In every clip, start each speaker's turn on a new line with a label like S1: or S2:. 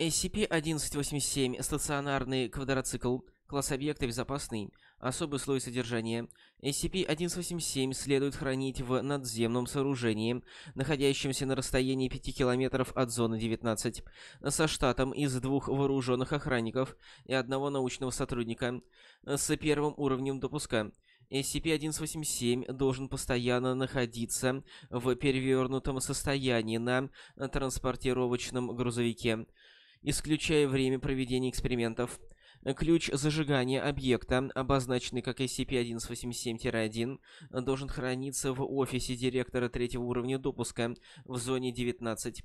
S1: SCP-1187 – стационарный квадроцикл, класс объекта безопасный, особый слой содержания. SCP-1187 следует хранить в надземном сооружении, находящемся на расстоянии 5 км от зоны 19, со штатом из двух вооруженных охранников и одного научного сотрудника, с первым уровнем допуска. SCP-1187 должен постоянно находиться в перевернутом состоянии на транспортировочном грузовике исключая время проведения экспериментов. Ключ зажигания объекта, обозначенный как SCP-1187-1, должен храниться в офисе директора третьего уровня допуска в зоне 19,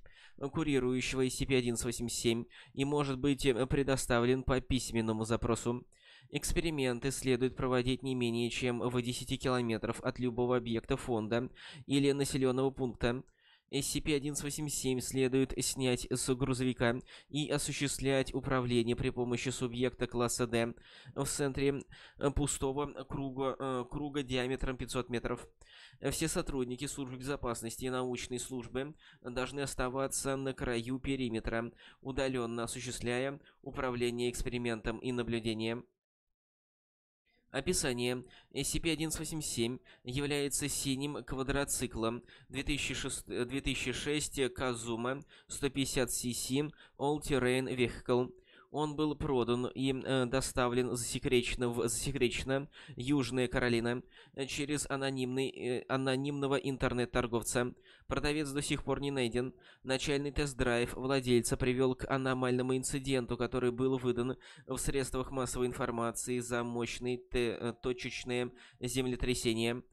S1: курирующего SCP-1187, и может быть предоставлен по письменному запросу. Эксперименты следует проводить не менее чем в 10 километров от любого объекта фонда или населенного пункта. SCP-1187 следует снять с грузовика и осуществлять управление при помощи субъекта класса D в центре э, пустого круга, э, круга диаметром 500 метров. Все сотрудники службы безопасности и научной службы должны оставаться на краю периметра, удаленно осуществляя управление экспериментом и наблюдением. Описание. SCP-1187 является синим квадроциклом 2006, 2006 Казума 150 cc All-Terrain Vehicle он был продан и э, доставлен засекреченно в засекреченно Южная Каролина через анонимный, э, анонимного интернет-торговца. Продавец до сих пор не найден. Начальный тест-драйв владельца привел к аномальному инциденту, который был выдан в средствах массовой информации за мощные э, точечные землетрясения.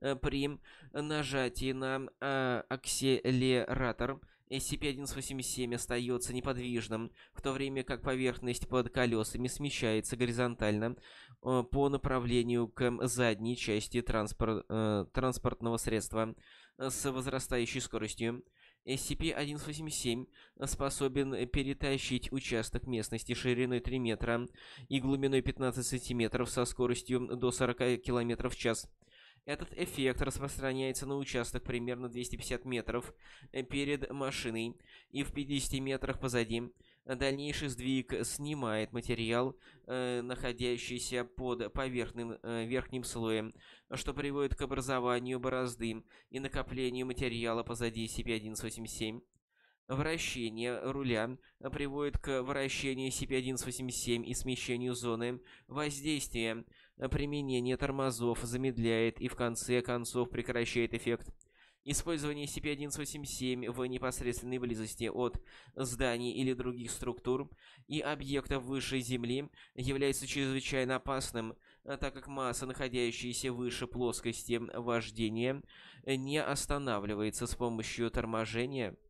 S1: Э, при нажатии на э, акселератор SCP-1187 остается неподвижным, в то время как поверхность под колесами смещается горизонтально э, по направлению к задней части транспор э, транспортного средства э, с возрастающей скоростью. SCP-1187 способен перетащить участок местности шириной 3 метра и глубиной 15 сантиметров со скоростью до 40 км в час. Этот эффект распространяется на участок примерно 250 метров э, перед машиной и в 50 метрах позади. Дальнейший сдвиг снимает материал, э, находящийся под поверхным э, верхним слоем, что приводит к образованию борозды и накоплению материала позади SCP-1187. Вращение руля приводит к вращению SCP-1187 и смещению зоны воздействия. Применение тормозов замедляет и в конце концов прекращает эффект. Использование SCP-1187 в непосредственной близости от зданий или других структур и объектов выше Земли является чрезвычайно опасным, так как масса, находящаяся выше плоскости вождения, не останавливается с помощью торможения –